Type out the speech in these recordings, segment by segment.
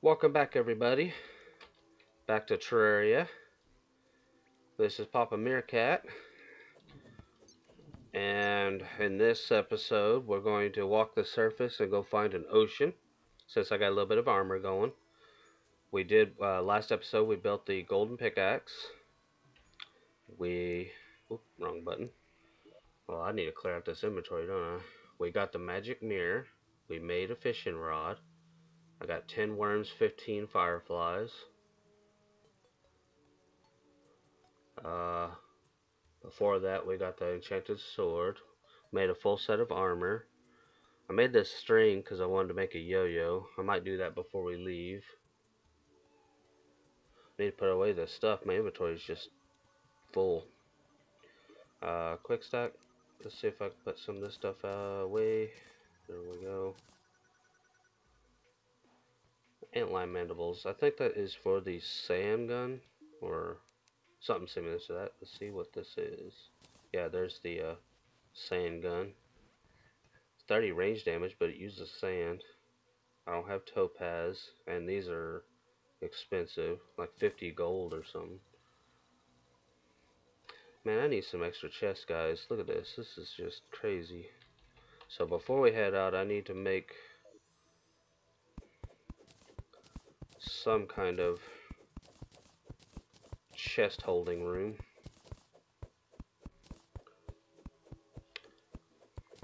Welcome back, everybody. Back to Terraria. This is Papa Meerkat. And in this episode, we're going to walk the surface and go find an ocean. Since I got a little bit of armor going. We did, uh, last episode, we built the golden pickaxe. We, wrong button. Well, I need to clear out this inventory, don't I? We got the magic mirror. We made a fishing rod. I got 10 worms, 15 fireflies. Uh, before that, we got the enchanted sword. Made a full set of armor. I made this string because I wanted to make a yo-yo. I might do that before we leave. Need to put away this stuff. My inventory is just full. Uh, quick stack. Let's see if I can put some of this stuff uh, away. There we go antlion mandibles. I think that is for the sand gun or something similar to that. Let's see what this is. Yeah, there's the uh, sand gun. It's 30 range damage, but it uses sand. I don't have topaz, and these are expensive, like 50 gold or something. Man, I need some extra chests, guys. Look at this. This is just crazy. So before we head out, I need to make some kind of chest holding room.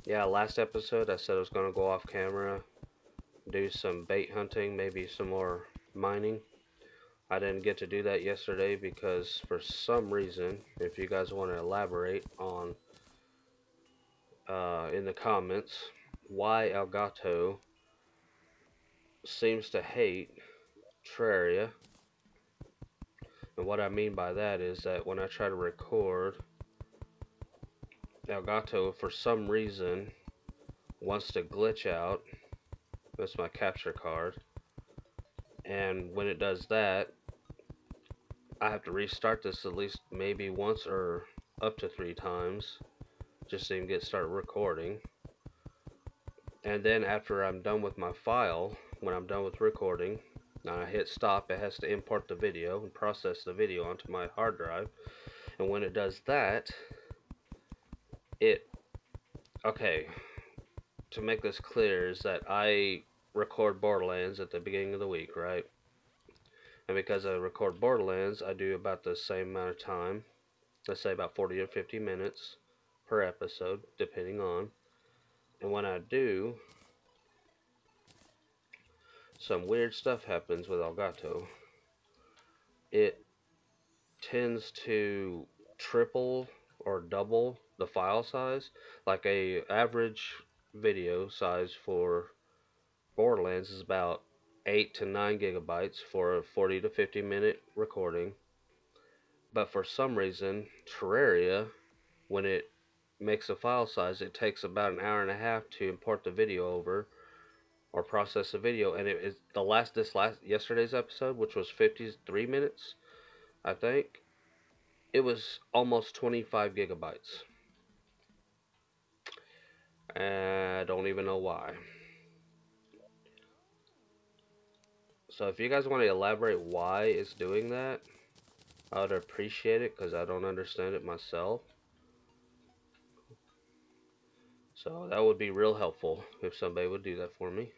Yeah, last episode I said I was going to go off camera, do some bait hunting, maybe some more mining. I didn't get to do that yesterday because for some reason, if you guys want to elaborate on uh, in the comments why Elgato seems to hate And what I mean by that is that when I try to record, Elgato, for some reason, wants to glitch out. That's my capture card. And when it does that, I have to restart this at least maybe once or up to three times just to even get started recording. And then after I'm done with my file, when I'm done with recording, now I hit stop, it has to import the video and process the video onto my hard drive. And when it does that, it, okay, to make this clear is that I record Borderlands at the beginning of the week, right? And because I record Borderlands, I do about the same amount of time. Let's say about 40 or 50 minutes per episode, depending on. And when I do, some weird stuff happens with Elgato. It tends to triple or double the file size. Like a average video size for Borderlands is about 8 to 9 gigabytes for a 40 to 50 minute recording. But for some reason, Terraria, when it makes a file size, it takes about an hour and a half to import the video over or process a video and it is the last this last yesterday's episode which was 53 minutes I think it was almost 25 gigabytes. And I don't even know why. So if you guys want to elaborate why it's doing that I would appreciate it because I don't understand it myself. So that would be real helpful if somebody would do that for me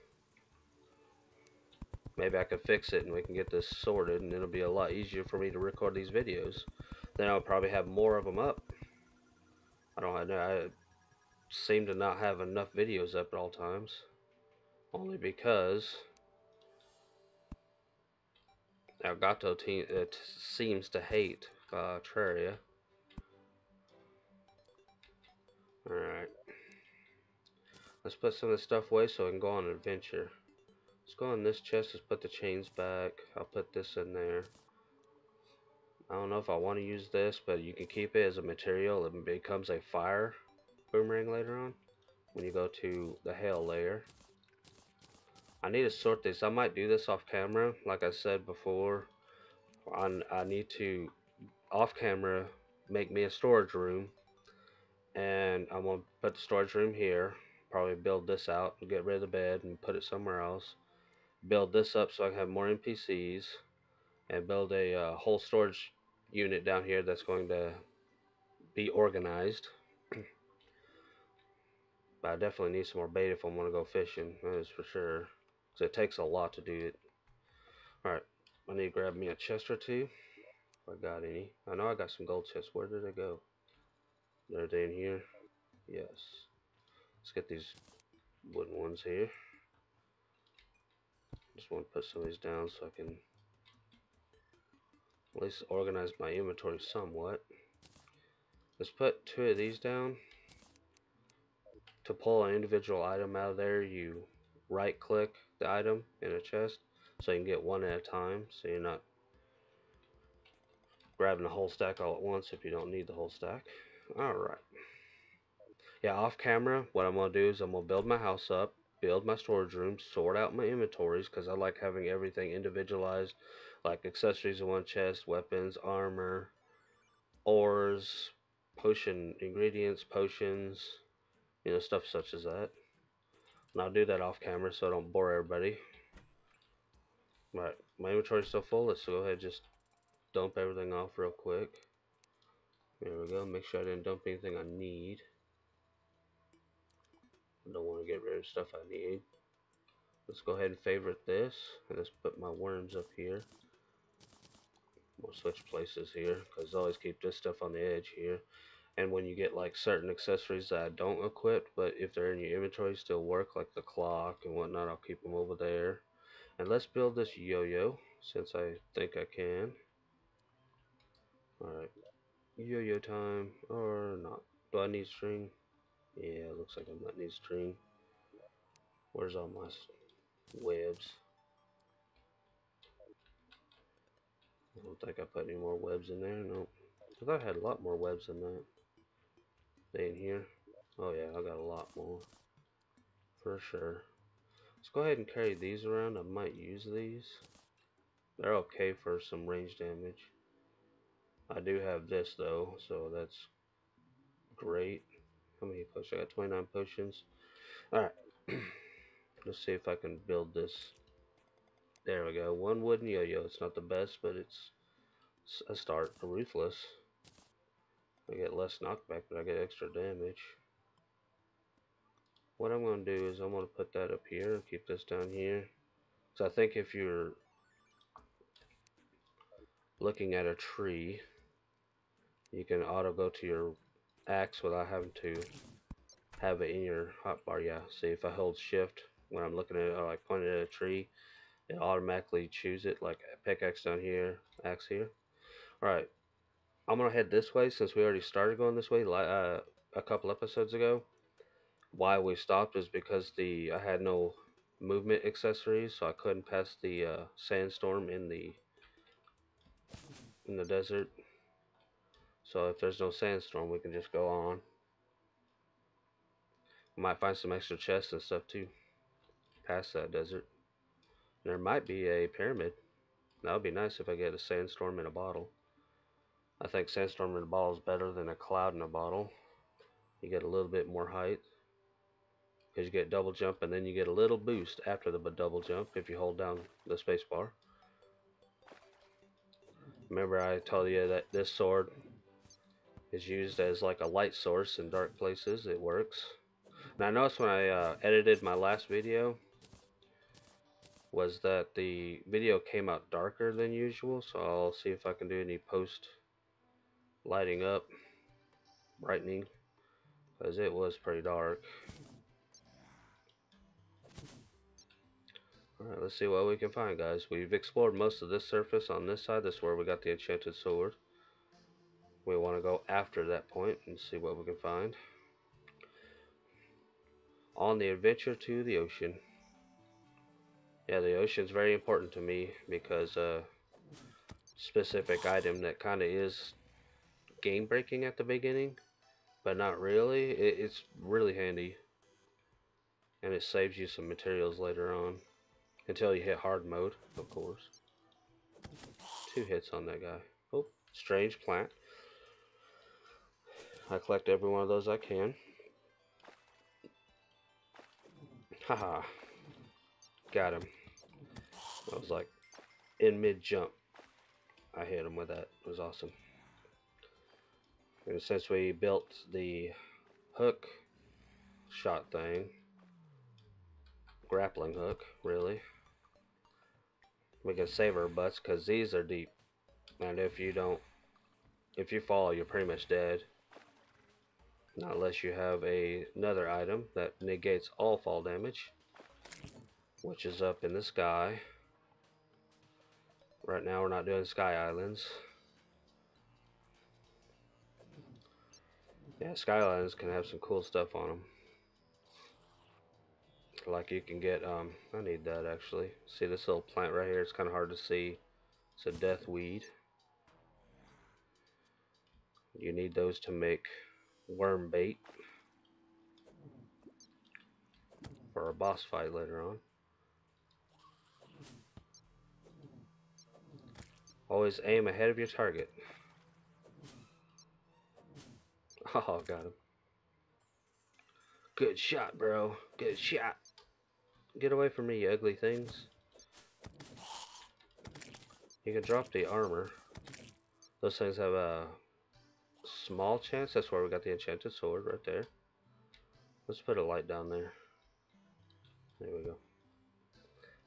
maybe I can fix it and we can get this sorted and it'll be a lot easier for me to record these videos. Then I'll probably have more of them up. I don't know, I seem to not have enough videos up at all times. Only because Elgato team, it seems to hate uh, Terraria. Alright. Let's put some of this stuff away so I can go on an adventure. Let's go in this chest, let's put the chains back. I'll put this in there. I don't know if I want to use this, but you can keep it as a material. It becomes a fire boomerang later on when you go to the hail layer. I need to sort this. I might do this off camera. Like I said before, I, I need to, off camera, make me a storage room. And I'm going to put the storage room here. Probably build this out, and get rid of the bed, and put it somewhere else build this up so I can have more NPCs and build a uh, whole storage unit down here that's going to be organized. but I definitely need some more bait if I want to go fishing, that is for sure. Because it takes a lot to do it. Alright, I need to grab me a chest or two. If I got any. I know I got some gold chests. Where did they go? Are they in here? Yes. Let's get these wooden ones here. Just want to put some of these down so I can at least organize my inventory somewhat. Let's put two of these down. To pull an individual item out of there, you right click the item in a chest so you can get one at a time so you're not grabbing the whole stack all at once if you don't need the whole stack. Alright. Yeah, off camera, what I'm going to do is I'm going to build my house up, build my storage room, sort out my inventories because I like having everything individualized like accessories in one chest, weapons, armor, ores, potion ingredients, potions, you know, stuff such as that. And I'll do that off camera so I don't bore everybody. Right, my inventory's still full. Let's go ahead and just dump everything off real quick. There we go. Make sure I didn't dump anything I need. I don't want to get rid of stuff I need. Let's go ahead and favorite this. And let's put my worms up here. We'll switch places here. Because I always keep this stuff on the edge here. And when you get like certain accessories that I don't equip, but if they're in your inventory still work, like the clock and whatnot, I'll keep them over there. And let's build this yo-yo, since I think I can. Alright, yo-yo time, or not. Do I need string? Yeah, looks like I'm might need string. Where's all my webs? I don't think I put any more webs in there, nope. I thought I had a lot more webs than that. They in here? Oh yeah, I got a lot more. For sure. Let's go ahead and carry these around. I might use these. They're okay for some range damage. I do have this though, so that's great. How many potions? I got 29 potions. Alright. Let's see if I can build this. There we go. One wooden yo-yo. It's not the best, but it's a start. A ruthless. I get less knockback, but I get extra damage. What I'm going to do is I'm going to put that up here and keep this down here. So I think if you're looking at a tree, you can auto go to your axe without having to have it in your hotbar. Yeah, see if I hold shift when I'm looking at it or like pointing at a tree, it automatically choose it like pickaxe down here, axe here. Alright, I'm gonna head this way since we already started going this way uh, a couple episodes ago. Why we stopped is because the I had no movement accessories, so I couldn't pass the uh, sandstorm in the in the desert. So if there's no sandstorm, we can just go on. We Might find some extra chests and stuff too. Past that desert. There might be a pyramid. That would be nice if I get a sandstorm in a bottle. I think sandstorm in a bottle is better than a cloud in a bottle. You get a little bit more height. Because you get double jump and then you get a little boost after the double jump if you hold down the space bar. Remember I told you that this sword is used as like a light source in dark places. It works. I noticed when I uh, edited my last video was that the video came out darker than usual so I'll see if I can do any post lighting up, brightening, because it was pretty dark. Alright, let's see what we can find, guys. We've explored most of this surface on this side. This is where we got the enchanted sword. We want to go after that point and see what we can find. On the adventure to the ocean. Yeah, the ocean is very important to me because a uh, specific item that kind of is game breaking at the beginning, but not really. It, it's really handy. And it saves you some materials later on. Until you hit hard mode, of course. Two hits on that guy. Oh, strange plant. I collect every one of those I can. Haha. Got him. I was like, in mid jump, I hit him with that. It was awesome. And since we built the hook shot thing, grappling hook, really, we can save our butts because these are deep. And if you don't, if you fall, you're pretty much dead. Not unless you have a, another item that negates all fall damage, which is up in the sky. Right now we're not doing Sky Islands. Yeah, Sky Islands can have some cool stuff on them. Like you can get, um, I need that actually. See this little plant right here? It's kind of hard to see. It's a deathweed. You need those to make worm bait for a boss fight later on. Always aim ahead of your target. Oh, got him. Good shot, bro. Good shot. Get away from me, you ugly things. You can drop the armor. Those things have a small chance. That's where we got the enchanted sword right there. Let's put a light down there. There we go.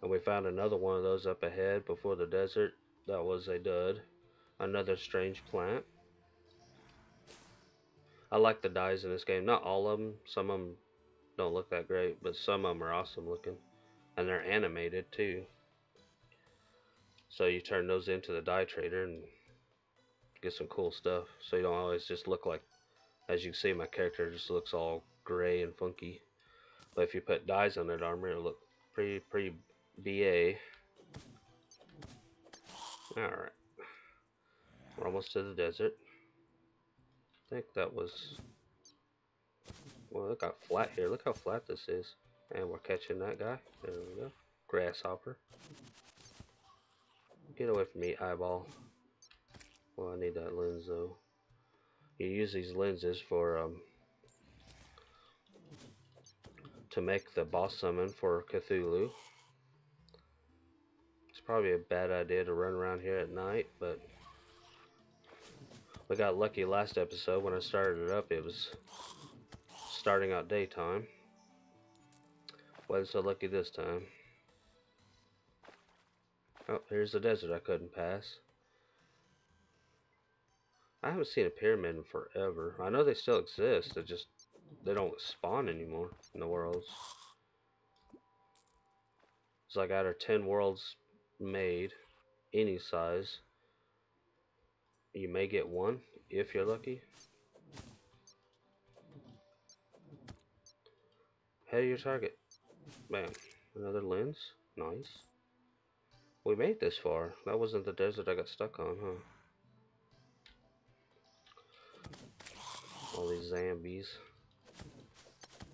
And we found another one of those up ahead before the desert. That was a dud. Another strange plant. I like the dyes in this game. Not all of them. Some of them don't look that great, but some of them are awesome looking. And they're animated too. So you turn those into the dye trader and get some cool stuff. So you don't always just look like, as you can see, my character just looks all gray and funky. But if you put dyes on that armor, it'll look pretty, pretty BA. Alright. We're almost to the desert. I think that was... Well, look how flat here. Look how flat this is. And we're catching that guy. There we go. Grasshopper. Get away from me, eyeball. Well, I need that lens, though. You use these lenses for, um... To make the boss summon for Cthulhu. It's probably a bad idea to run around here at night, but... We got lucky last episode when I started it up. It was starting out daytime. Wasn't so lucky this time. Oh, here's the desert I couldn't pass. I haven't seen a pyramid in forever. I know they still exist. They just they don't spawn anymore in the worlds. It's like out of 10 worlds made, any size, you may get one if you're lucky. Head of your target. Bam. Another lens. Nice. We made this far. That wasn't the desert I got stuck on, huh? All these zombies.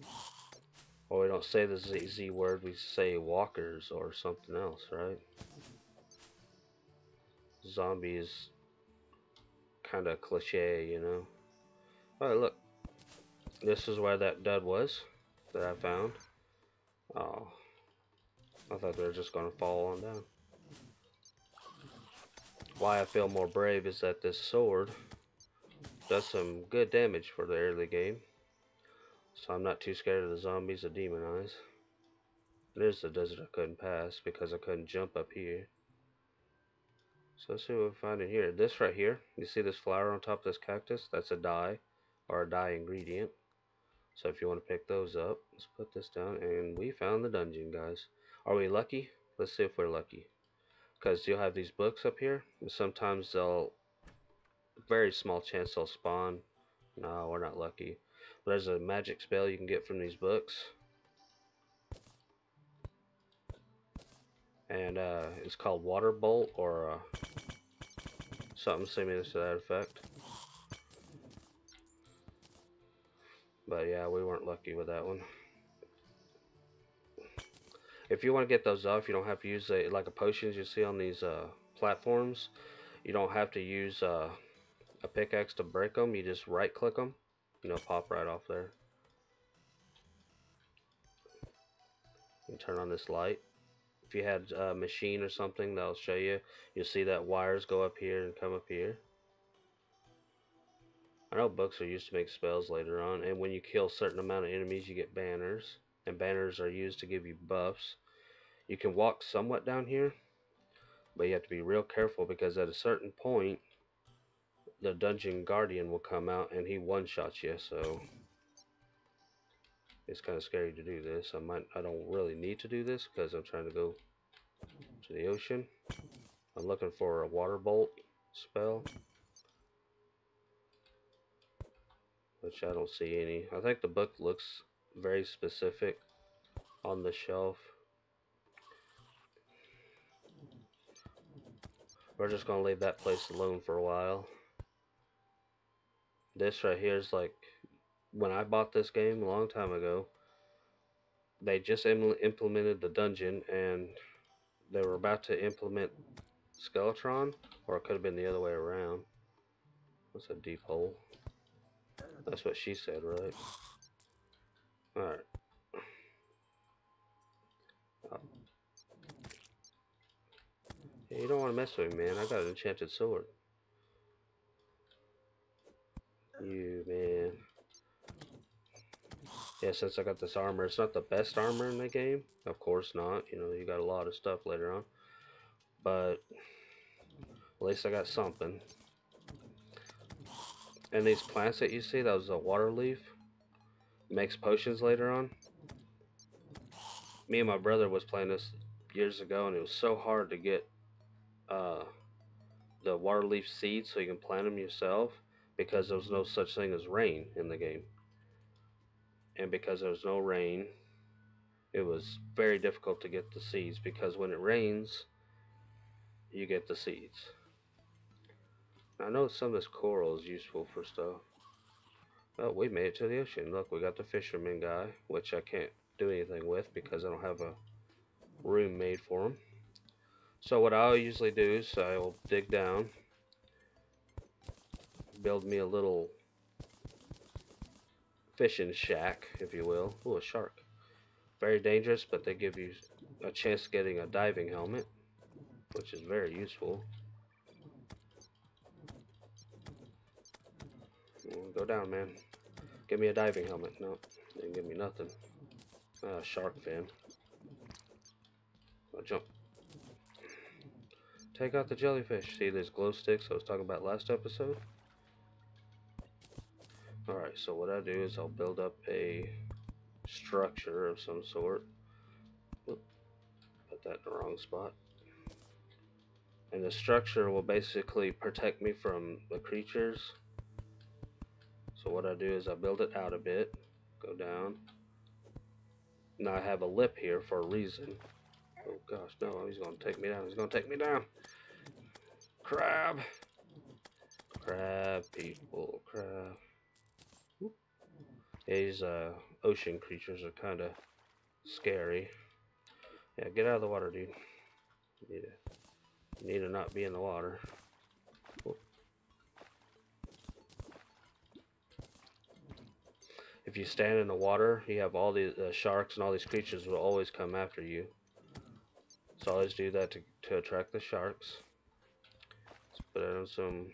Well, oh, we don't say the Z, Z word, we say walkers or something else, right? Zombies kind of cliche, you know. Alright, look. This is where that dud was that I found. Oh. I thought they were just going to fall on down. Why I feel more brave is that this sword does some good damage for the early game. So I'm not too scared of the zombies or demon eyes. There's the desert I couldn't pass because I couldn't jump up here. So let's see what we find in here. This right here, you see this flower on top of this cactus? That's a dye or a dye ingredient. So if you want to pick those up, let's put this down. And we found the dungeon, guys. Are we lucky? Let's see if we're lucky. Because you'll have these books up here. And sometimes they'll, very small chance they'll spawn. No, we're not lucky. But there's a magic spell you can get from these books. and uh, it's called Water Bolt or uh, something similar to that effect. But yeah, we weren't lucky with that one. If you want to get those off, you don't have to use a, like a potions you see on these uh, platforms. You don't have to use uh, a pickaxe to break them. You just right click them. You know, pop right off there. You turn on this light if you had a machine or something, that'll show you. You'll see that wires go up here and come up here. I know books are used to make spells later on, and when you kill a certain amount of enemies, you get banners, and banners are used to give you buffs. You can walk somewhat down here, but you have to be real careful because at a certain point, the dungeon guardian will come out and he one-shots you, so it's kind of scary to do this. I might, I don't really need to do this because I'm trying to go to the ocean. I'm looking for a water bolt spell. which I don't see any. I think the book looks very specific on the shelf. We're just to leave that place alone for a while. This right here is like, when I bought this game a long time ago, they just Im implemented the dungeon and they were about to implement Skeletron, or it could have been the other way around. That's a deep hole. That's what she said, right? Alright. Oh. You don't want to mess with me, man. I got an enchanted sword. You, man. Yeah, since I got this armor, it's not the best armor in the game. Of course not. You know, you got a lot of stuff later on. But, at least I got something. And these plants that you see, that was a waterleaf. Makes potions later on. Me and my brother was playing this years ago, and it was so hard to get uh, the waterleaf seeds so you can plant them yourself because there was no such thing as rain in the game. And because there was no rain, it was very difficult to get the seeds because when it rains, you get the seeds. I know some of this coral is useful for stuff. Oh, we made it to the ocean. Look, we got the fisherman guy, which I can't do anything with because I don't have a room made for him. So what I'll usually do is I'll dig down, build me a little fishing shack, if you will. Oh, a shark. Very dangerous, but they give you a chance getting a diving helmet, which is very useful. Go down, man. Give me a diving helmet. No, didn't give me nothing. Ah, shark fin. I'll jump. Take out the jellyfish. See these glow sticks I was talking about last episode? Alright, so what I do is I'll build up a structure of some sort. Oop, put that in the wrong spot. And the structure will basically protect me from the creatures so what I do is I build it out a bit, go down. Now I have a lip here for a reason. Oh gosh, no, he's gonna take me down. He's gonna take me down. Crab. Crab people, crab. These uh, ocean creatures are kind of scary. Yeah, get out of the water, dude. You need to, you need to not be in the water. if you stand in the water, you have all these uh, sharks and all these creatures will always come after you. So always do that to, to attract the sharks. Let's put in some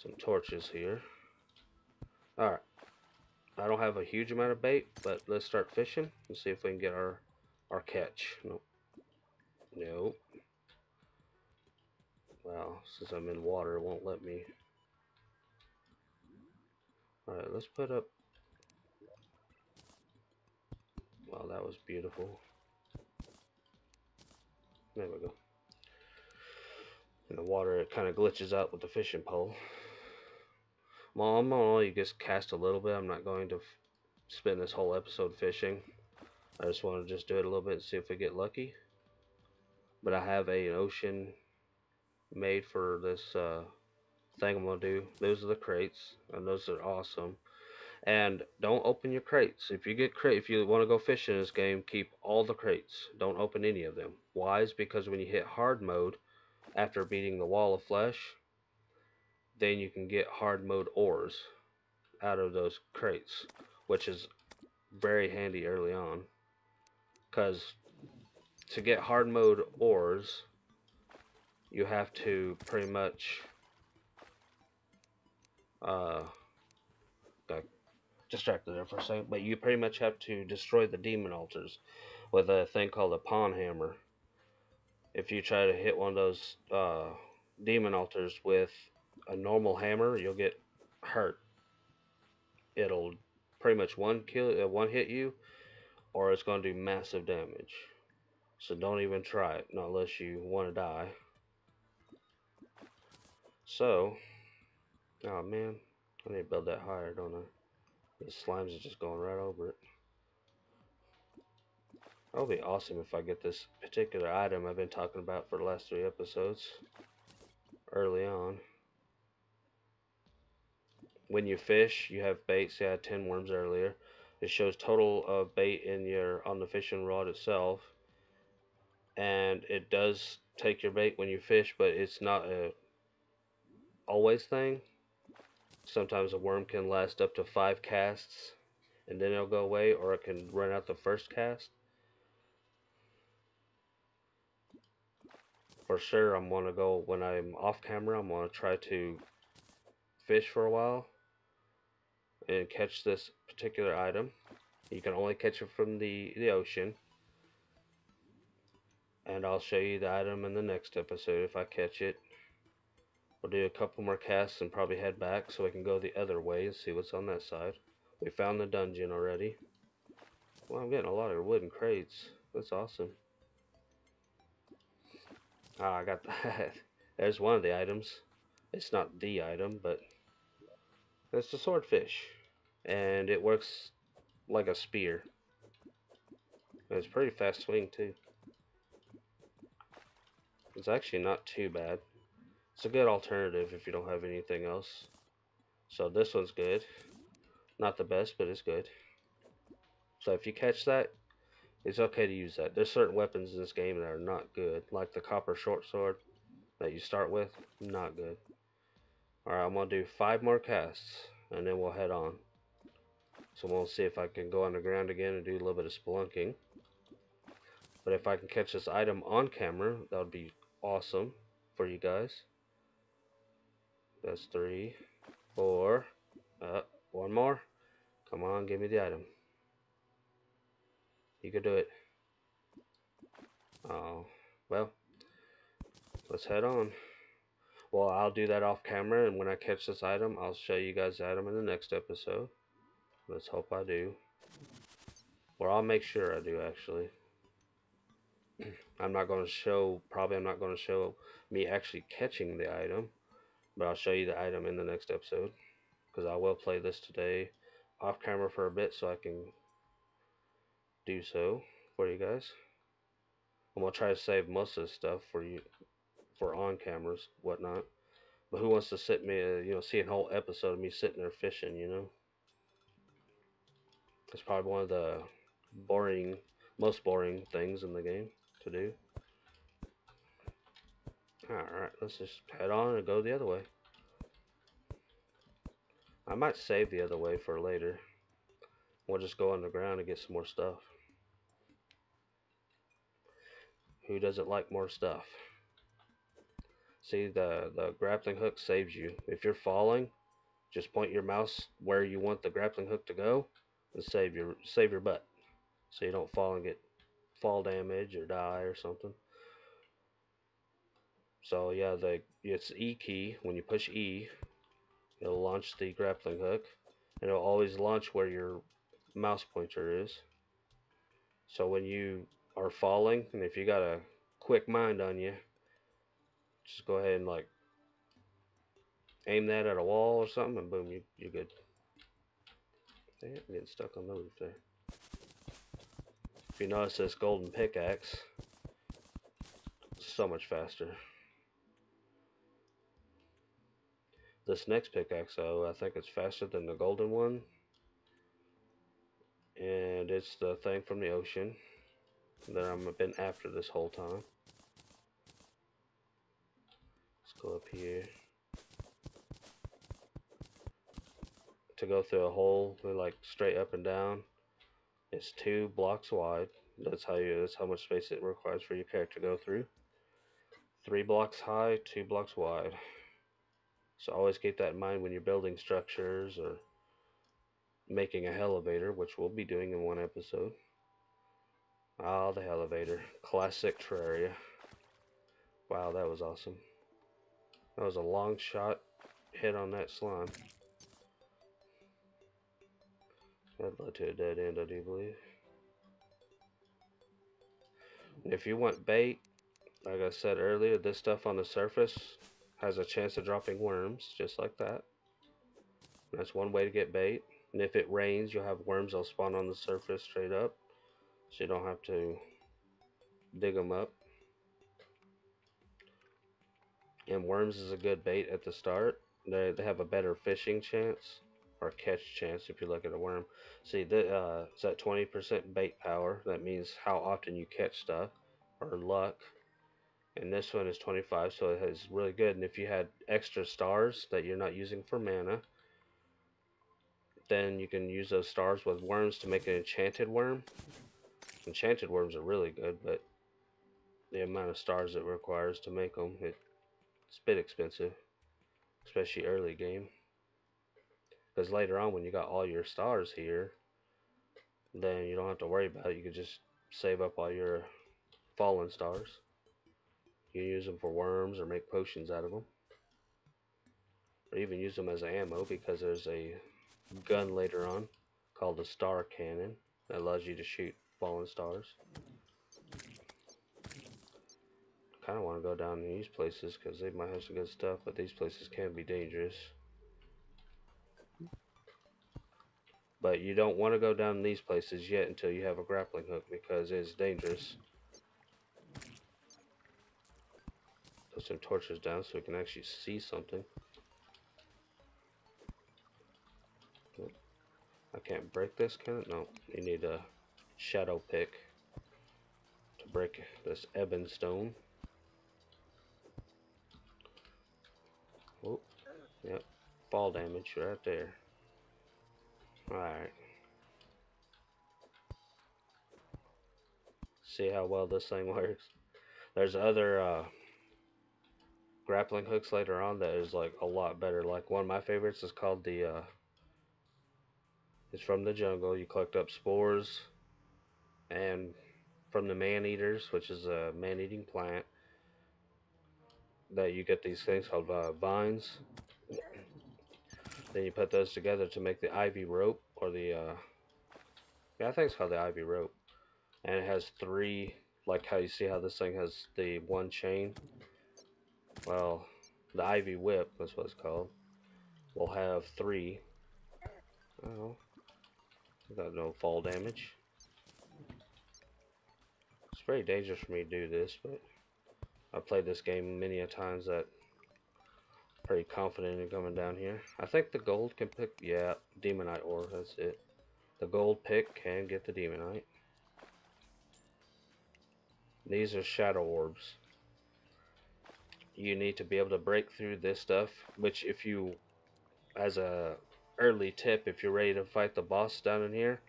some torches here. Alright. I don't have a huge amount of bait, but let's start fishing and see if we can get our our catch. Nope. Nope. Well, since I'm in water, it won't let me Alright, let's put up... Wow, that was beautiful. There we go. In the water, it kind of glitches out with the fishing pole. Mom, all you just cast a little bit. I'm not going to spend this whole episode fishing. I just want to just do it a little bit and see if we get lucky. But I have a, an ocean made for this uh, thing I'm going to do. Those are the crates, and those are awesome. And don't open your crates. If you get crate, if you want to go fishing in this game, keep all the crates. Don't open any of them. Why? Is because when you hit hard mode, after beating the wall of flesh, then you can get hard mode ores out of those crates, which is very handy early on. Because to get hard mode ores, you have to pretty much uh, got distracted there for a second, but you pretty much have to destroy the demon altars with a thing called a Pwnhammer. If you try to hit one of those uh, demon altars with a normal hammer, you'll get hurt. It'll pretty much one kill, uh, one hit you, or it's going to do massive damage. So don't even try it, not unless you want to die. So, oh man, I need to build that higher, don't I? The slimes are just going right over it. That'll be awesome if I get this particular item I've been talking about for the last three episodes early on. When you fish, you have bait. See, I had 10 worms earlier. It shows total of bait in your on the fishing rod itself. And it does take your bait when you fish, but it's not a always thing. Sometimes a worm can last up to five casts and then it'll go away, or it can run out the first cast. for sure I'm going to go when I'm off camera I'm going to try to fish for a while and catch this particular item you can only catch it from the the ocean and I'll show you the item in the next episode if I catch it we'll do a couple more casts and probably head back so we can go the other way and see what's on that side we found the dungeon already well I'm getting a lot of wooden crates that's awesome Ah, I got that. There's one of the items. It's not the item, but it's the swordfish. And it works like a spear. it's pretty fast swing too. It's actually not too bad. It's a good alternative if you don't have anything else. So this one's good. Not the best, but it's good. So if you catch that, it's okay to use that. There's certain weapons in this game that are not good, like the copper short sword that you start with, not good. Alright, I'm going to do five more casts, and then we'll head on. So we'll see if I can go underground again and do a little bit of spelunking. But if I can catch this item on camera, that would be awesome for you guys. That's three, four, uh, one more. Come on, give me the item. You could do it. Oh, well, let's head on. Well, I'll do that off camera, and when I catch this item, I'll show you guys the item in the next episode. Let's hope I do. Or I'll make sure I do, actually. I'm not going to show, probably I'm not going to show me actually catching the item, but I'll show you the item in the next episode. Because I will play this today off camera for a bit so I can do so for you guys. I'm gonna try to save most of this stuff for you for on cameras, whatnot. But who wants to sit me, uh, you know, see a whole episode of me sitting there fishing, you know? It's probably one of the boring, most boring things in the game to do. Alright, let's just head on and go the other way. I might save the other way for later. We'll just go underground and get some more stuff. Who doesn't like more stuff? See, the, the grappling hook saves you. If you're falling, just point your mouse where you want the grappling hook to go and save your save your butt. So you don't fall and get fall damage or die or something. So yeah, the it's E key. When you push E, it'll launch the grappling hook. And it'll always launch where your mouse pointer is. So when you are falling, and if you got a quick mind on you, just go ahead and like aim that at a wall or something, and boom, you, you're good. I'm getting stuck on the roof there. If you notice this golden pickaxe, so much faster. This next pickaxe, though, I think it's faster than the golden one. And it's the thing from the ocean that I've been after this whole time. Let's go up here. To go through a hole, like straight up and down, it's two blocks wide. That's how you. That's how much space it requires for your character to go through. Three blocks high, two blocks wide. So always keep that in mind when you're building structures or making a elevator, which we'll be doing in one episode. Ah, the elevator. Classic Terraria. Wow, that was awesome. That was a long shot hit on that slime. That led to a dead end, I do believe. If you want bait, like I said earlier, this stuff on the surface has a chance of dropping worms, just like that. That's one way to get bait. And if it rains, you'll have worms that'll spawn on the surface straight up. So you don't have to dig them up. And worms is a good bait at the start. They, they have a better fishing chance or catch chance if you look at a worm. See, the, uh, it's at 20% bait power. That means how often you catch stuff or luck. And this one is 25, so it is really good. And if you had extra stars that you're not using for mana, then you can use those stars with worms to make an enchanted worm. Enchanted worms are really good, but the amount of stars it requires to make them, it's a bit expensive, especially early game. Because later on, when you got all your stars here, then you don't have to worry about it. You can just save up all your fallen stars. You can use them for worms or make potions out of them. Or even use them as ammo because there's a gun later on called the star cannon that allows you to shoot fallen stars. kind of want to go down these places because they might have some good stuff, but these places can be dangerous. But you don't want to go down these places yet until you have a grappling hook because it's dangerous. Put some torches down so we can actually see something. I can't break this, can it? No, you need a shadow pick to break this ebonstone. Oh, yep, fall damage right there. Alright. See how well this thing works. There's other uh, grappling hooks later on that is like a lot better. Like one of my favorites is called the uh, it's from the jungle. You collect up spores and from the man eaters, which is a man eating plant, that you get these things called uh, vines. Then you put those together to make the ivy rope or the uh, yeah, I think it's called the ivy rope, and it has three. Like how you see how this thing has the one chain. Well, the ivy whip, that's what it's called, will have three. Oh, Got no fall damage. It's very dangerous for me to do this, but I've played this game many a times that pretty confident in coming down here. I think the gold can pick, yeah, Demonite ore, that's it. The gold pick can get the Demonite. These are shadow orbs. You need to be able to break through this stuff, which if you, as a early tip if you're ready to fight the boss down in here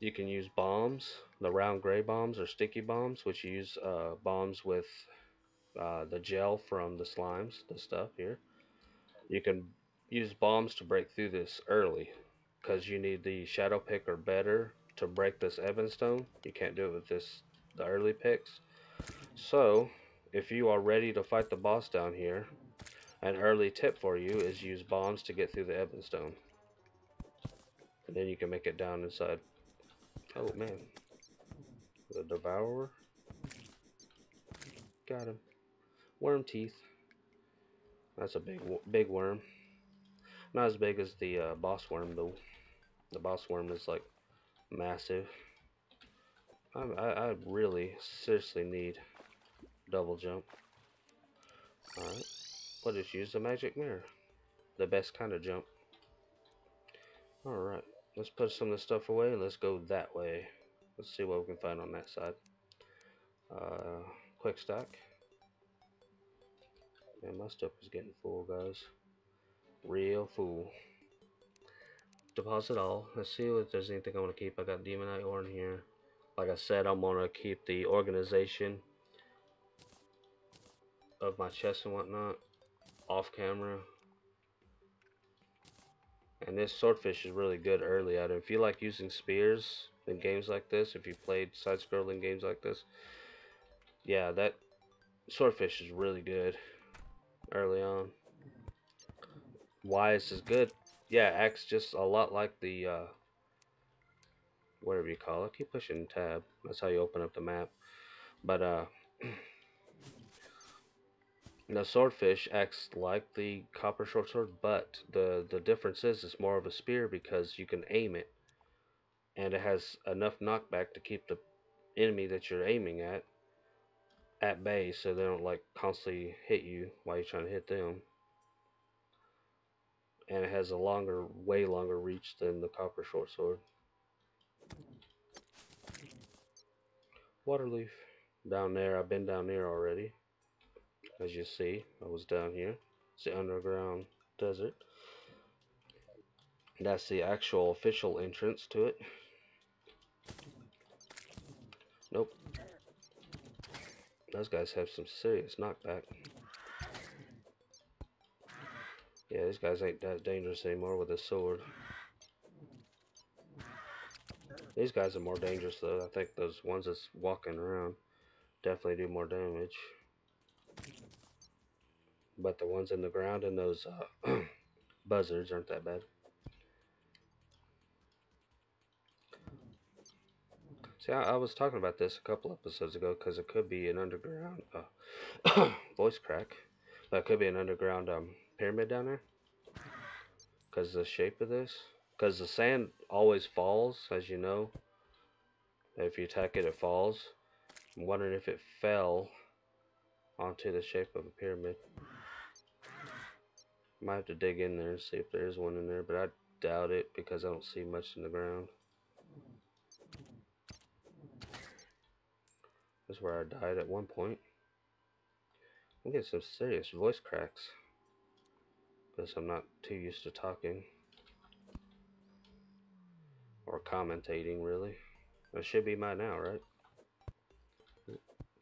you can use bombs the round gray bombs or sticky bombs which use uh, bombs with uh, the gel from the slimes the stuff here you can use bombs to break through this early because you need the shadow pick or better to break this Ebonstone you can't do it with this the early picks so if you are ready to fight the boss down here an early tip for you is use bombs to get through the Ebonstone. And then you can make it down inside. Oh man. The Devourer. Got him. Worm teeth. That's a big big worm. Not as big as the uh, boss worm though. The boss worm is like massive. I, I, I really seriously need double jump. Alright. Let us use the magic mirror. The best kind of jump. Alright, let's put some of the stuff away let's go that way. Let's see what we can find on that side. Uh, quick stack. Man, my stuff is getting full, guys. Real full. Deposit all. Let's see if there's anything I want to keep. I got Demonite ore in here. like I said, I'm gonna keep the organization of my chest and whatnot off camera. And this swordfish is really good early out. If you like using spears in games like this, if you played side-scrolling games like this, yeah, that swordfish is really good early on. Why is this good? Yeah, acts just a lot like the, uh, whatever you call it. Keep pushing tab. That's how you open up the map. But, uh, the swordfish acts like the copper short sword, but the, the difference is it's more of a spear because you can aim it. And it has enough knockback to keep the enemy that you're aiming at at bay so they don't like constantly hit you while you're trying to hit them. And it has a longer, way longer reach than the copper short sword. Waterleaf. Down there, I've been down there already. As you see, I was down here. It's the underground desert. That's the actual official entrance to it. Nope. Those guys have some serious knockback. Yeah, these guys ain't that dangerous anymore with a sword. These guys are more dangerous though. I think those ones that's walking around definitely do more damage. But the ones in the ground and those uh, buzzards aren't that bad. See, I, I, was talking about this a couple episodes ago because it could be an underground uh, voice crack. But it could be an underground um, pyramid down there. Because the shape of this. Because the sand always falls, as you know. If you attack it, it falls. I'm wondering if it fell onto the shape of a pyramid. Might have to dig in there and see if there is one in there, but I doubt it because I don't see much in the ground. That's where I died at one point. I'm getting some serious voice cracks. Because I'm not too used to talking. Or commentating, really. That should be mine now, right?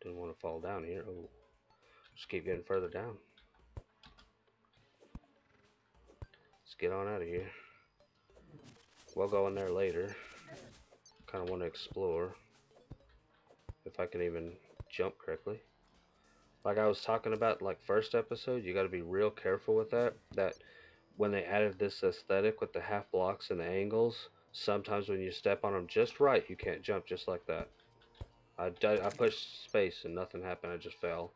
Didn't want to fall down here. Oh, just keep getting further down. Let's get on out of here. We'll go in there later. Kind of want to explore if I can even jump correctly. Like I was talking about like first episode, you got to be real careful with that. That when they added this aesthetic with the half blocks and the angles, sometimes when you step on them just right, you can't jump just like that. I, I pushed space and nothing happened, I just fell.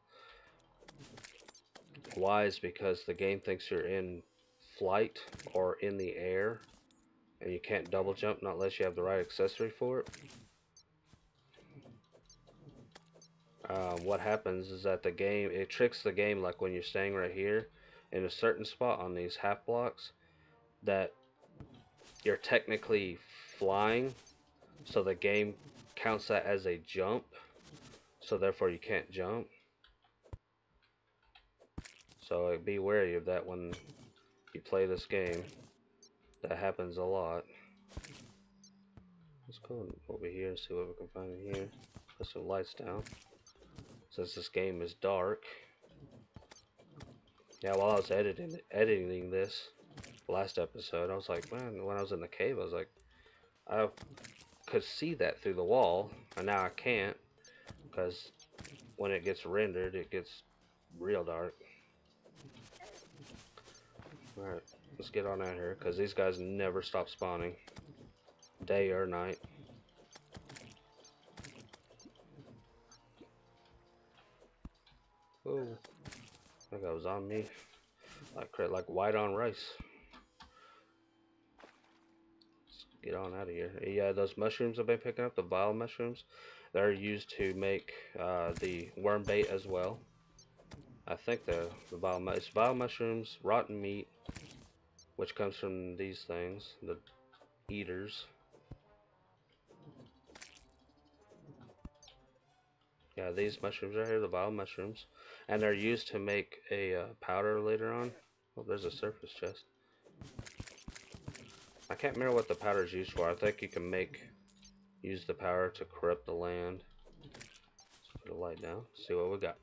Why is because the game thinks you're in flight or in the air and you can't double jump not unless you have the right accessory for it. Um, what happens is that the game, it tricks the game like when you're staying right here in a certain spot on these half blocks that you're technically flying so the game counts that as a jump so therefore you can't jump. So be wary of that when you play this game. That happens a lot. Let's go over here and see what we can find in here. Put some lights down since this game is dark. Yeah, while I was editing editing this last episode, I was like, man, when I was in the cave, I was like, I could see that through the wall, and now I can't, because when it gets rendered, it gets real dark. Alright, let's get on out here, because these guys never stop spawning, day or night. Oh, that guy was on me. Like like white on rice. Let's get on out of here. Yeah, those mushrooms I've been picking up, the vile mushrooms, they're used to make uh, the worm bait as well. I think the the vile it's vile mushrooms, rotten meat, which comes from these things, the eaters. Yeah, these mushrooms right here, the vile mushrooms and they're used to make a uh, powder later on. Oh, there's a surface chest. I can't remember what the powder is used for. I think you can make use the power to corrupt the land. Let's put a light down. See what we got.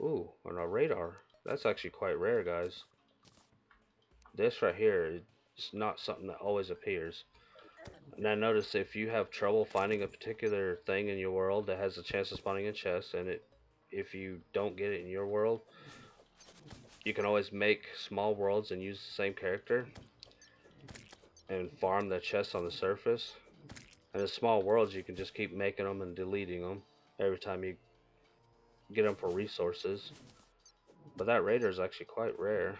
Ooh, on our radar. That's actually quite rare, guys. This right here, it's not something that always appears. Now notice if you have trouble finding a particular thing in your world that has a chance of spawning in chests, and it, if you don't get it in your world, you can always make small worlds and use the same character and farm the chests on the surface. And in small worlds, you can just keep making them and deleting them every time you get them for resources. But that radar is actually quite rare.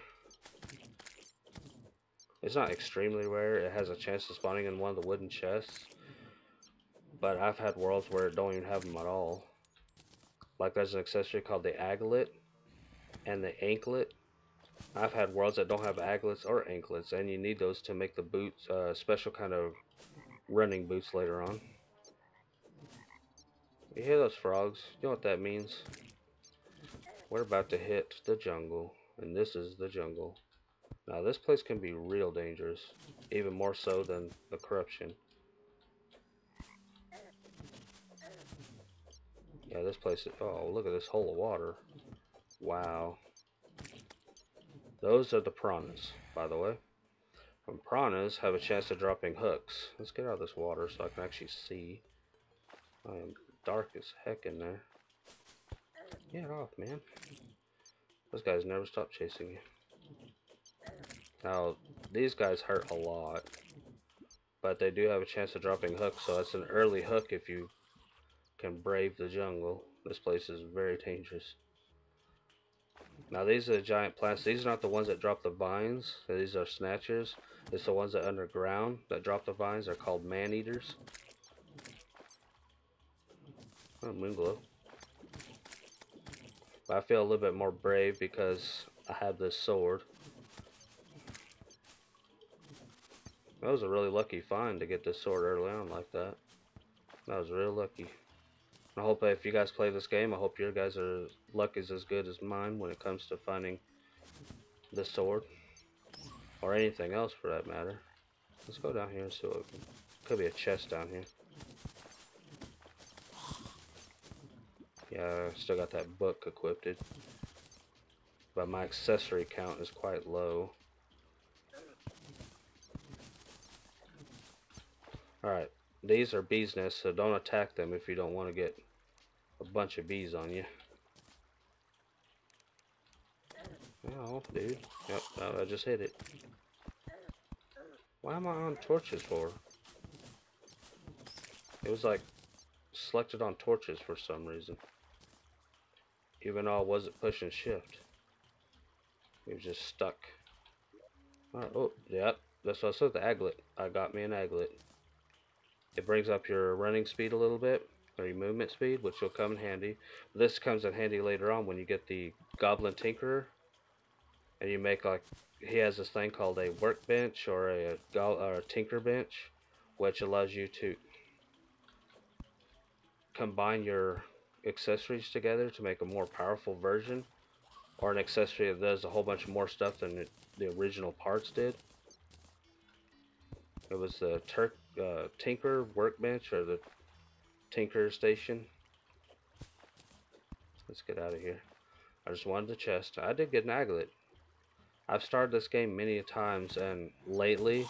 It's not extremely rare. It has a chance of spawning in one of the wooden chests. But I've had worlds where it don't even have them at all. Like there's an accessory called the aglet and the anklet. I've had worlds that don't have aglets or anklets, and you need those to make the boots, uh, special kind of running boots later on. You hear those frogs? You know what that means? We're about to hit the jungle, and this is the jungle. Now this place can be real dangerous, even more so than the corruption. Yeah, this place, oh look at this hole of water. Wow. Those are the piranhas, by the way. And piranhas have a chance of dropping hooks. Let's get out of this water so I can actually see. I am dark as heck in there. Get off, man. Those guys never stop chasing you. Now, these guys hurt a lot. But they do have a chance of dropping hooks, so it's an early hook if you can brave the jungle. This place is very dangerous. Now these are the giant plants. These are not the ones that drop the vines. These are snatchers. It's the ones that underground that drop the vines. They're called man-eaters. Oh, Moonglow. But I feel a little bit more brave because I have this sword. That was a really lucky find to get this sword early on like that. That was real lucky. I hope if you guys play this game, I hope your guys' are luck is as good as mine when it comes to finding the sword. Or anything else for that matter. Let's go down here and see what could be a chest down here. Yeah, I still got that book equipped. But my accessory count is quite low. Alright, these are bees nests, so don't attack them if you don't want to get a bunch of bees on you. Oh, dude. Yep, I just hit it. Why am I on torches for? It was like selected on torches for some reason. Even though I wasn't pushing shift. It was just stuck. Right, oh, yep. That's what I said, the aglet. I got me an aglet. It brings up your running speed a little bit, or your movement speed, which will come in handy. This comes in handy later on when you get the Goblin Tinkerer, and you make like, he has this thing called a workbench or a, or a tinker bench, which allows you to combine your accessories together to make a more powerful version, or an accessory that does a whole bunch more stuff than it, the original parts did. It was the Turk uh, Tinker workbench or the Tinker station. Let's get out of here. I just wanted the chest. I did get an aglet. I've started this game many times and lately,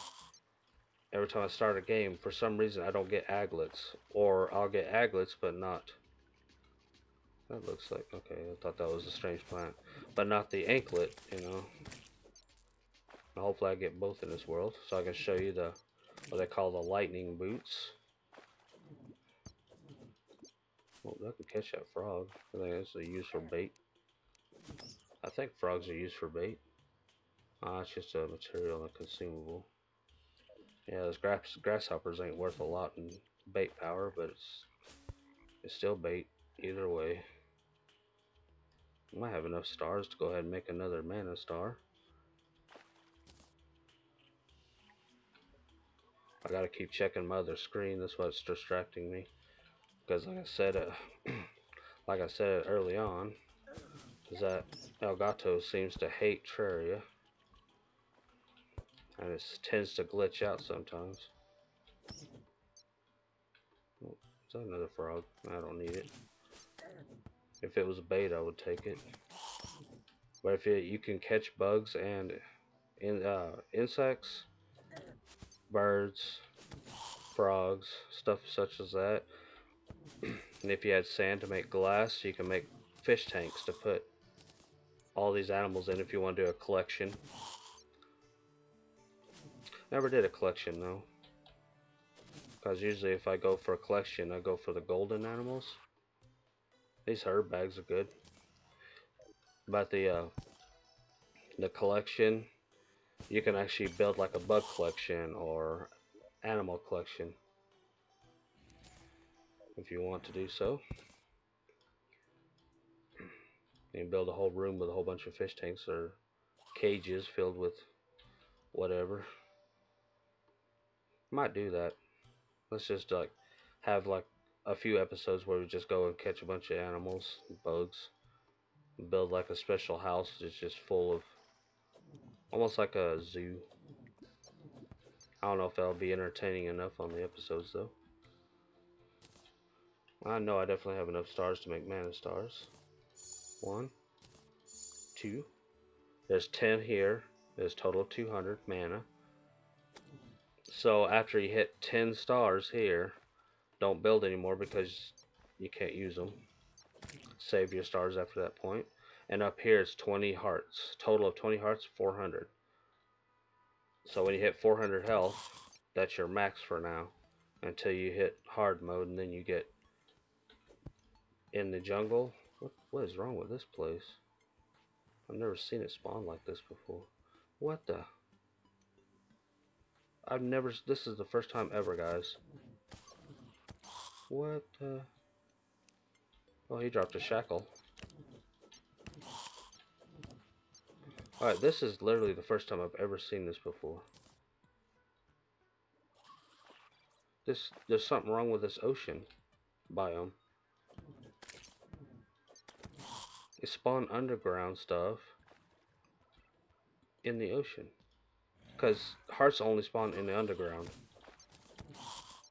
every time I start a game, for some reason I don't get aglets. Or I'll get aglets but not. That looks like, okay, I thought that was a strange plant. But not the anklet, you know. hopefully I get both in this world so I can show you the what they call the lightning boots. Well, I could catch that frog. I think it's used for bait. I think frogs are used for bait. Ah, it's just a material and consumable. Yeah, those grass grasshoppers ain't worth a lot in bait power, but it's it's still bait either way. I might have enough stars to go ahead and make another mana star. I gotta keep checking my other screen. That's what's distracting me. Because like I said, uh, like I said early on, is that Elgato seems to hate Terraria. And it tends to glitch out sometimes. Is that another frog? I don't need it. If it was a bait, I would take it. But if it, you can catch bugs and in, uh, insects, birds, frogs, stuff such as that. and if you had sand to make glass, you can make fish tanks to put all these animals in if you want to do a collection. Never did a collection though. Because usually if I go for a collection, I go for the golden animals. These herb bags are good. But the uh, the collection, you can actually build like a bug collection or animal collection if you want to do so. You can build a whole room with a whole bunch of fish tanks or cages filled with whatever. Might do that. Let's just like have like a few episodes where we just go and catch a bunch of animals, bugs, build like a special house that's just full of almost like a zoo. I don't know if that'll be entertaining enough on the episodes though. I know I definitely have enough stars to make mana stars. One, two. There's 10 here. There's total of 200 mana. So after you hit 10 stars here, don't build anymore because you can't use them. Save your stars after that point. And up here it's 20 hearts. Total of 20 hearts, 400. So when you hit 400 health, that's your max for now. Until you hit hard mode and then you get in the jungle. What, what is wrong with this place? I've never seen it spawn like this before. What the? I've never, this is the first time ever, guys. What the? Oh, he dropped a shackle. Alright, this is literally the first time I've ever seen this before. This, there's something wrong with this ocean biome. It spawned underground stuff in the ocean. Because hearts only spawn in the underground.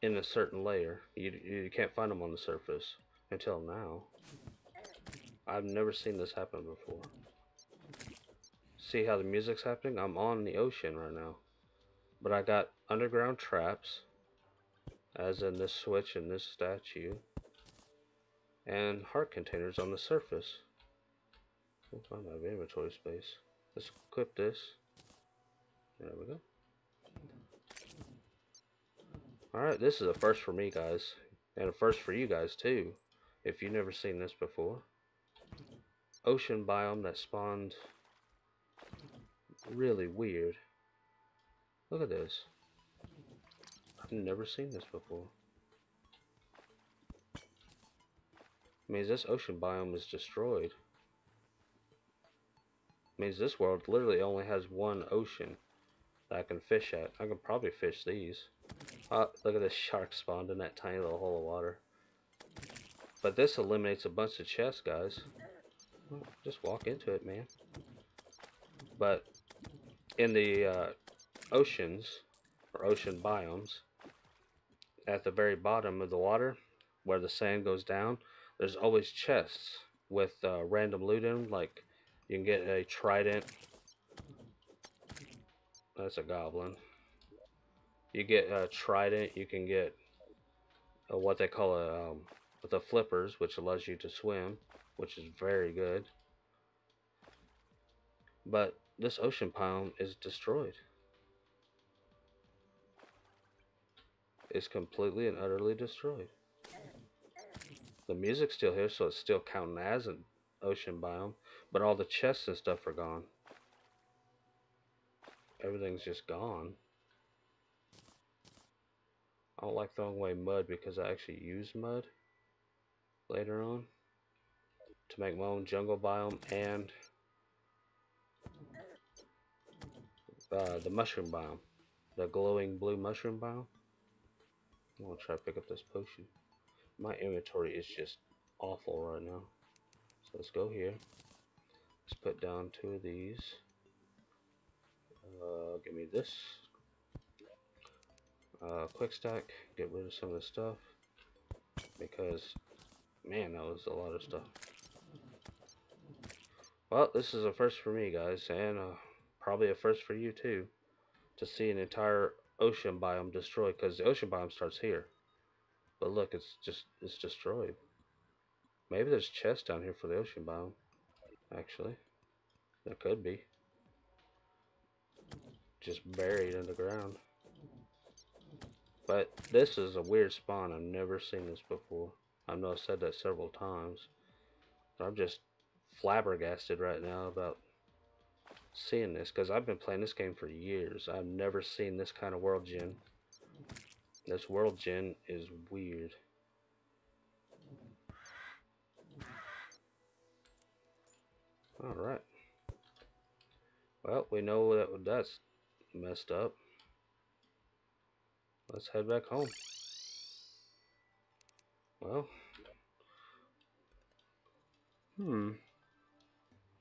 In a certain layer. You, you can't find them on the surface. Until now. I've never seen this happen before. See how the music's happening? I'm on the ocean right now. But I got underground traps. As in this switch and this statue. And heart containers on the surface. We'll find my inventory space. Let's equip this. There we go. Alright, this is a first for me, guys. And a first for you guys, too. If you've never seen this before. Ocean biome that spawned really weird. Look at this. I've never seen this before. I means this ocean biome is destroyed. means this world literally only has one ocean that I can fish at. I can probably fish these. Oh, look at this shark spawned in that tiny little hole of water. But this eliminates a bunch of chests, guys. Just walk into it, man. But in the uh, oceans, or ocean biomes, at the very bottom of the water, where the sand goes down, there's always chests with uh, random loot in them. Like, you can get a trident. That's a goblin. You get a trident. You can get a, what they call a, um, the flippers, which allows you to swim, which is very good. But this ocean biome is destroyed. It's completely and utterly destroyed. The music's still here, so it's still counting as an ocean biome, but all the chests and stuff are gone. Everything's just gone. I don't like throwing away mud because I actually use mud later on to make my own jungle biome and uh, the mushroom biome, the glowing blue mushroom biome. I'm gonna try to pick up this potion. My inventory is just awful right now. So let's go here. Let's put down two of these. Uh, give me this. Uh, quick stack. Get rid of some of the stuff. because, man, that was a lot of stuff. Well, this is a first for me, guys, and uh, probably a first for you, too, to see an entire ocean biome destroyed, because the ocean biome starts here. But look, it's just, it's destroyed. Maybe there's chests down here for the ocean biome, actually. There could be. Just buried in the ground. But this is a weird spawn. I've never seen this before. I know I've said that several times. I'm just flabbergasted right now about seeing this because I've been playing this game for years. I've never seen this kind of world gen. This world gen is weird. Alright. Well, we know that that's messed up. Let's head back home. Well. Hmm.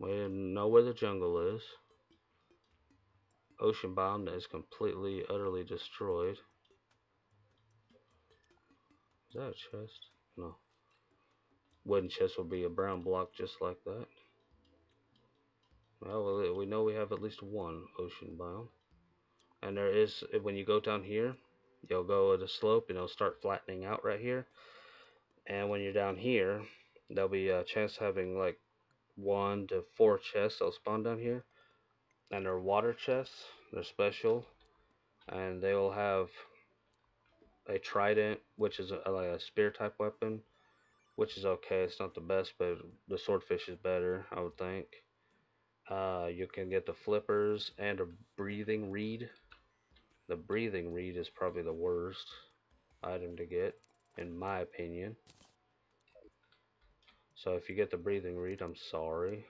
We know where the jungle is. Ocean biome is completely, utterly destroyed. Is that a chest? No. Wooden chest will be a brown block just like that. Well, we know we have at least one ocean biome. And there is, when you go down here, you'll go at a slope and it'll start flattening out right here. And when you're down here, there'll be a chance of having like one to four chests that'll spawn down here. And they're water chests, they're special. And they will have a trident, which is a, like a spear type weapon, which is okay. It's not the best, but the swordfish is better, I would think. Uh, you can get the flippers and a breathing reed. The breathing reed is probably the worst item to get, in my opinion. So if you get the breathing reed, I'm sorry.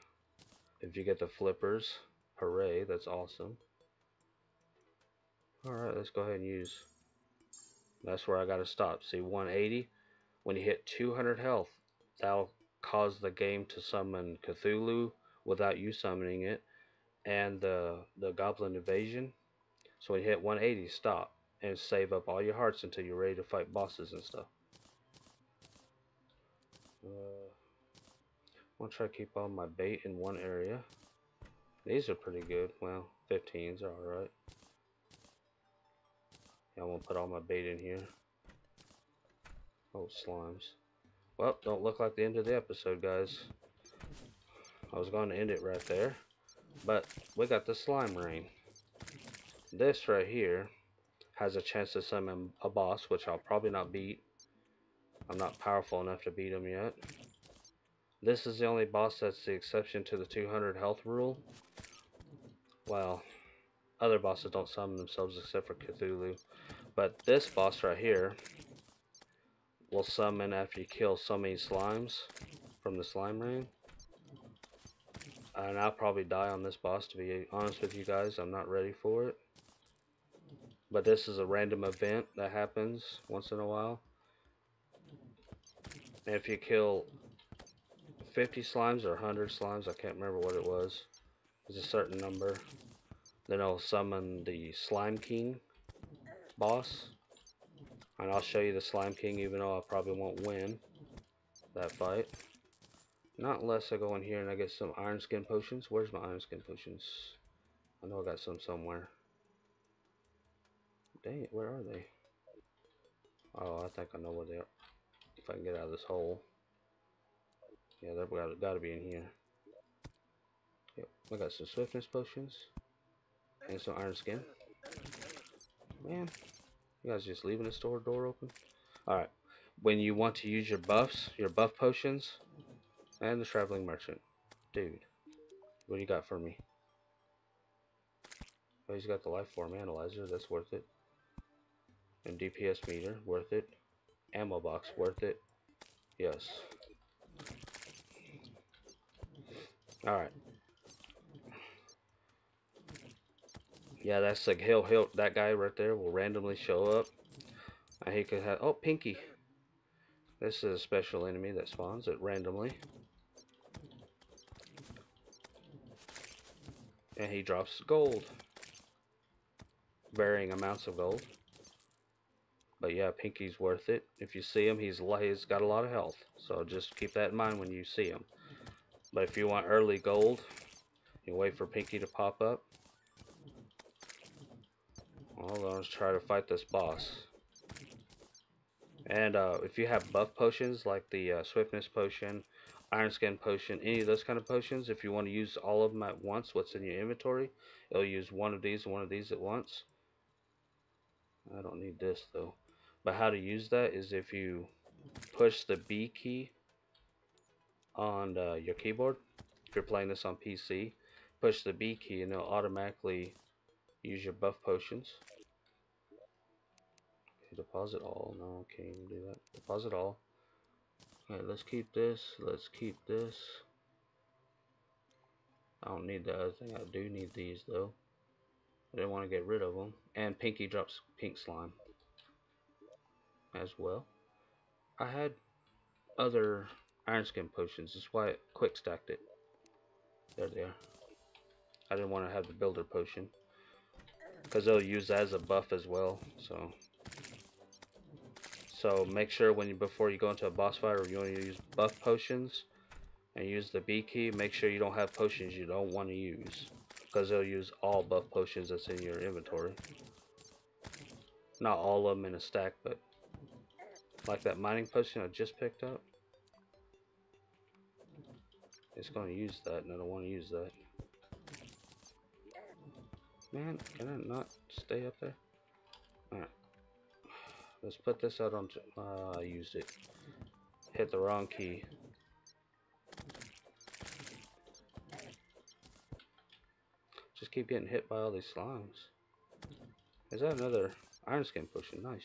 If you get the flippers, hooray, that's awesome. Alright, let's go ahead and use. That's where I gotta stop. See, 180. When you hit 200 health, that'll cause the game to summon Cthulhu without you summoning it, and the the Goblin Invasion. So when you hit 180, stop and save up all your hearts until you're ready to fight bosses and stuff. Uh, I'm gonna try to keep all my bait in one area. These are pretty good. Well, 15s are alright. Yeah, I'm gonna put all my bait in here. Oh, slimes. Well, don't look like the end of the episode, guys. I was going to end it right there. But we got the slime rain. This right here has a chance to summon a boss, which I'll probably not beat. I'm not powerful enough to beat him yet. This is the only boss that's the exception to the 200 health rule. Well, other bosses don't summon themselves except for Cthulhu. But this boss right here will summon after you kill so many slimes from the slime rain and I'll probably die on this boss to be honest with you guys I'm not ready for it but this is a random event that happens once in a while if you kill 50 slimes or 100 slimes I can't remember what it was it's a certain number then I'll summon the slime king boss and I'll show you the slime king even though I probably won't win that fight not unless I go in here and I get some iron skin potions. Where's my iron skin potions? I know I got some somewhere. Dang it, where are they? Oh, I think I know where they are. If I can get out of this hole. Yeah, they've got, got to be in here. Yep, I got some swiftness potions. And some iron skin. Man, you guys just leaving the store door open? Alright, when you want to use your buffs, your buff potions, and the traveling merchant. Dude, what do you got for me? Oh, he's got the life form analyzer. That's worth it. And DPS meter, worth it. Ammo box, worth it. Yes. Alright. Yeah, that's like he'll he'll that guy right there will randomly show up. And he could have oh Pinky. This is a special enemy that spawns it randomly. and he drops gold varying amounts of gold But yeah, Pinky's worth it. If you see him, he's, he's got a lot of health. So just keep that in mind when you see him. But if you want early gold, you wait for Pinky to pop up. Well, let's try to fight this boss. And uh, if you have buff potions, like the uh, Swiftness Potion, Iron Skin Potion, any of those kind of potions, if you want to use all of them at once, what's in your inventory, it'll use one of these and one of these at once. I don't need this, though. But how to use that is if you push the B key on uh, your keyboard, if you're playing this on PC, push the B key and it'll automatically use your buff potions. Okay, deposit all. No, can't even do that. Deposit all. Okay, let's keep this. Let's keep this. I don't need the other thing. I do need these though. I didn't want to get rid of them. And Pinky drops pink slime as well. I had other iron skin potions. That's why I quick stacked it. There they are. I didn't want to have the builder potion. Because they'll use that as a buff as well. So so make sure when you before you go into a boss fight or you want to use buff potions and use the B key, make sure you don't have potions you don't want to use. Because they'll use all buff potions that's in your inventory. Not all of them in a stack, but like that mining potion I just picked up. It's to use that, and I don't want to use that. Man, can I not stay up there? Alright. Let's put this out on... Uh, I used it. Hit the wrong key. Just keep getting hit by all these slimes. Is that another iron skin potion? Nice.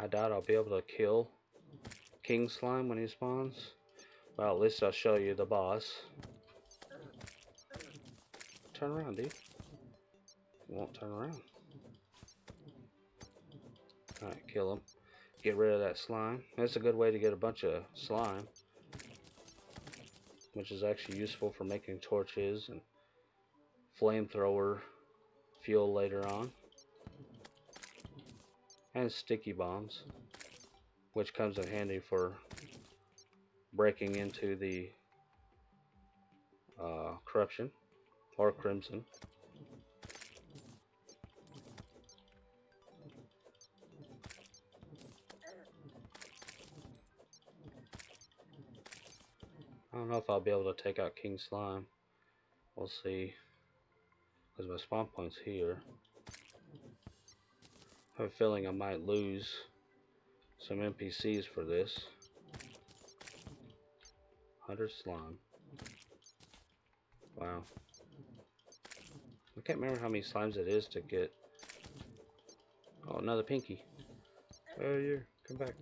I doubt I'll be able to kill King Slime when he spawns. Well, at least I'll show you the boss. Turn around, dude. won't turn around. Alright, kill him. Get rid of that slime. That's a good way to get a bunch of slime. Which is actually useful for making torches and flamethrower fuel later on and sticky bombs which comes in handy for breaking into the uh, corruption or crimson. I don't know if I'll be able to take out King Slime. We'll see. Because my spawn point's here I have a feeling I might lose some NPCs for this. 100 slime. Wow. I can't remember how many slimes it is to get. Oh, another pinky. Oh, yeah. Come back.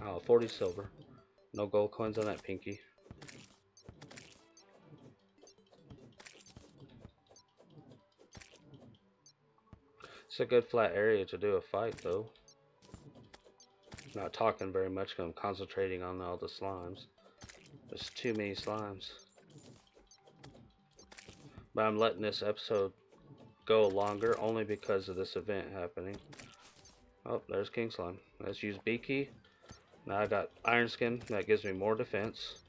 Oh, 40 silver. No gold coins on that pinky. It's a good flat area to do a fight though. Not talking very much because I'm concentrating on all the slimes. There's too many slimes. But I'm letting this episode go longer only because of this event happening. Oh, there's King Slime. Let's use B key. Now I got Iron Skin. That gives me more defense.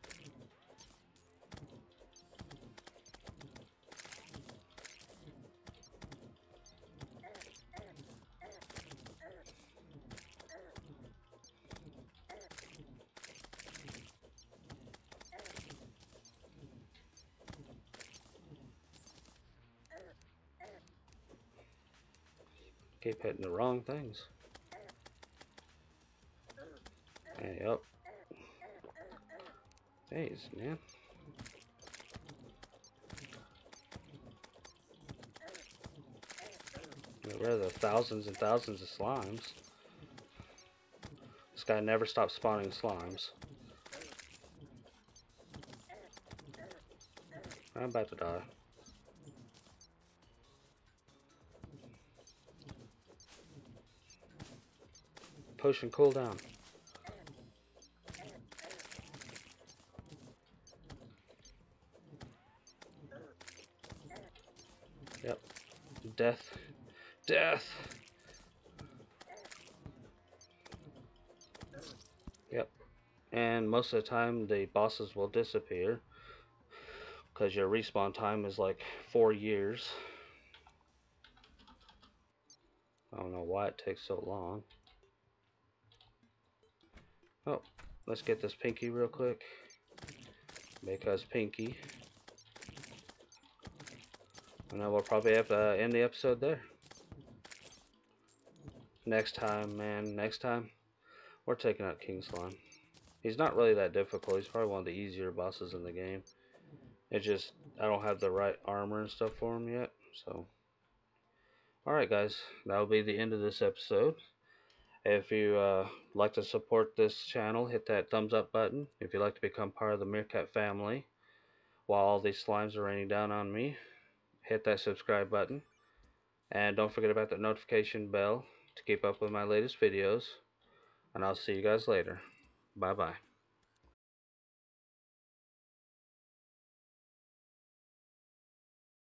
Man. Get rid of the thousands and thousands of slimes. This guy never stops spawning slimes. I'm about to die. potion cooldown. Yep. Death. Death! Yep. And most of the time, the bosses will disappear. Because your respawn time is like four years. I don't know why it takes so long. Oh, let's get this Pinky real quick. Because Pinky. And then we'll probably have to end the episode there. Next time, man, next time, we're taking out King Slime. He's not really that difficult. He's probably one of the easier bosses in the game. It's just, I don't have the right armor and stuff for him yet, so... Alright guys, that'll be the end of this episode. If you uh, like to support this channel, hit that thumbs up button. If you'd like to become part of the Meerkat family, while all these slimes are raining down on me, hit that subscribe button. And don't forget about the notification bell to keep up with my latest videos. And I'll see you guys later. Bye-bye.